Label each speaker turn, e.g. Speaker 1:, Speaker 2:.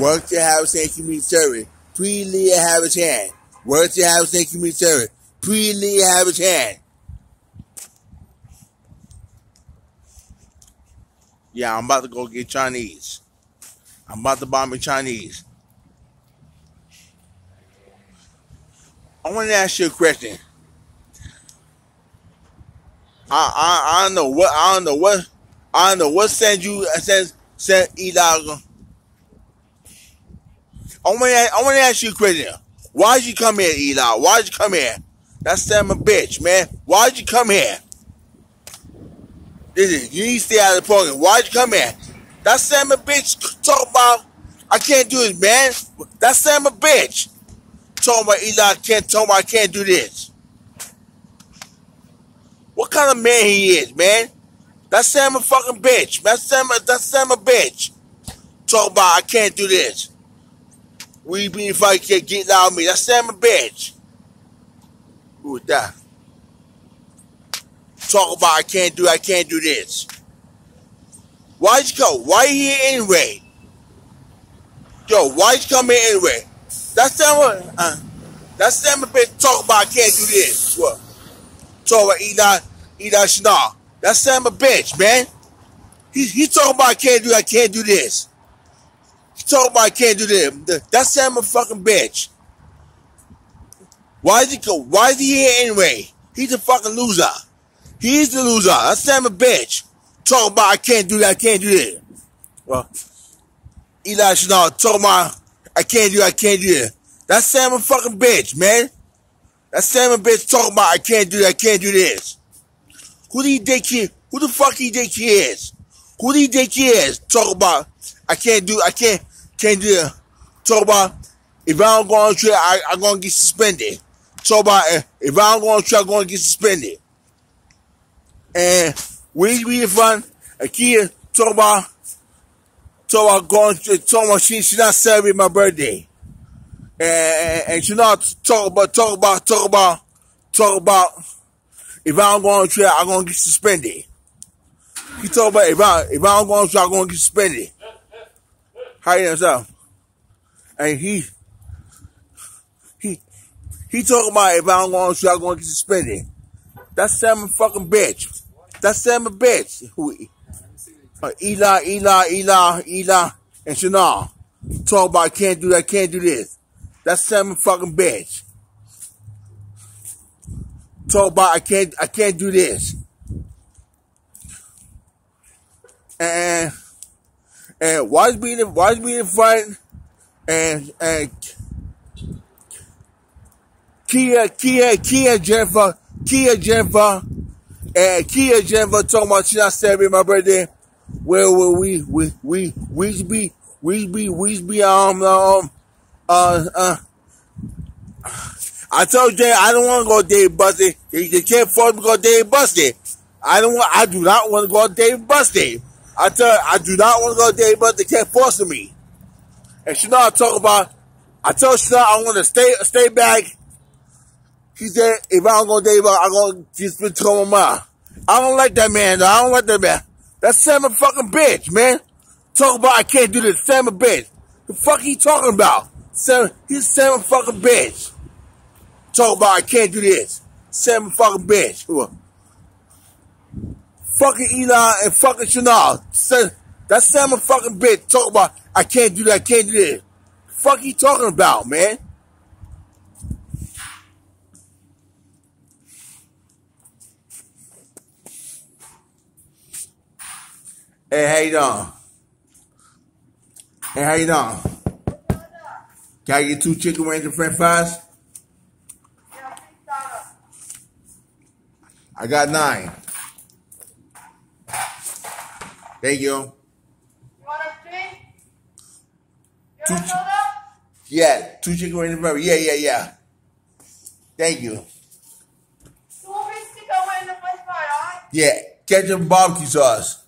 Speaker 1: Work to Harris Hands Community Service. Pre-Lee Harris hand. Work to Harris Hands Community Service. Pre-Lee Harris hand. Yeah, I'm about to go get Chinese. I'm about to buy me Chinese. I want to ask you a question. I, I I don't know what I don't know what I don't know what sent you uh, sent sent Eli. I want to I want to ask you a question. Why'd you come here, Eli? Why'd you come here? That's Sam a bitch, man. Why'd you come here? Listen, you need to stay out of the program. Why'd you come here? That's Sam a bitch. Talk about I can't do it, man. That's Sam a bitch. Talking about Eli I can't talk about I can't do this. What kind of man he is, man? That's Sam a fucking bitch. That's Sam a, that's Sam a bitch. Talk about I can't do this. We be if I can't get loud me. That's a bitch. Who is that? Talk about I can't do I can't do this. Why'd you go? Why you here anyway? Yo, why'd you come here anyway? That's them. Uh, that's them a bit talk about I can't do this. What? Talk about Eli Eli Chanel. That's them a bitch, man. He he talking about I can't do I can't do this. Talking about I can't do this. That's Sam a fucking bitch. Why is he go? Why is he here anyway? He's a fucking loser. He's the loser. That's Sam a bitch. Talk about I can't do that. I can't do that. Well, Eli Chanel talking about I can't do I can't do that. That's Sam a fucking bitch, man. That's Sam a bitch talking about I can't do that. I can't do this. Who do you think he? Who the fuck he think he is? Who do you think he is? Talk about I can't do I can't that. Talk about if I don't go on trip, I I'm gonna get suspended. Talk about uh, if I don't go on trip, I'm gonna get suspended. And we we from a kid talk about talk about going to talk about she she not celebrating my birthday. And, and she not talk about talk about talk about talk about if I don't go on trip, I'm gonna get suspended. He talk about if I if I don't go on trip, I'm gonna get suspended. You yourself? And he he he talking about if I don't go on trip, I'm gonna get suspended. That's Sam fucking bitch. That's Sam a bitch. Uh, Eli, Eli, Eli, Eli, and Chanel. Talk about I can't do that, I can't do this. That's Sam fucking bitch. Talk about I can't I can't do this. And and why is being why is being fighting and and Kia Kia Kia Jennifer Kia Jennifer and Kia Jennifer talking about she not celebrating my birthday. Where will we we we we be we be we be um um uh uh I told Jay I don't want to go Dave Busty. You can't force me to go Dave Busty. I don't want. I do not want to go Dave Busty. I tell. I do not want to go Dave Busty. They can't force me. And she know I talk about. I tell Chanel I want to stay stay back. She said if I don't go Dave, I'm gonna just been telling my. I don't like that man. Though. I don't like that man. That's Sam a fucking bitch, man. Talk about I can't do this. Sam a bitch. The fuck he talking about? Sam, he's Sam a fucking bitch. Talk about I can't do this. Sam a fucking bitch. Fucking Eli and fucking Chanel. That's Sam a fucking bitch. Talk about I can't do that. I can't do this. Fuck he talking about, man? Hey, how you doing? Hey, how you doing? Can I get two chicken wings and french fries? I got nine. Thank you.
Speaker 2: You want a drink? You
Speaker 1: Two
Speaker 2: want a
Speaker 1: ch-
Speaker 2: soda?
Speaker 1: Yeah, two chicken wings and. Yeah, yeah, yeah. Thank you.
Speaker 2: You want me to stick away in the first part, alright?
Speaker 1: Yeah, ketchup barbecue sauce.